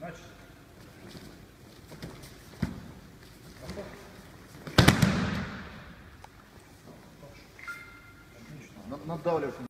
Начали. Надавлювати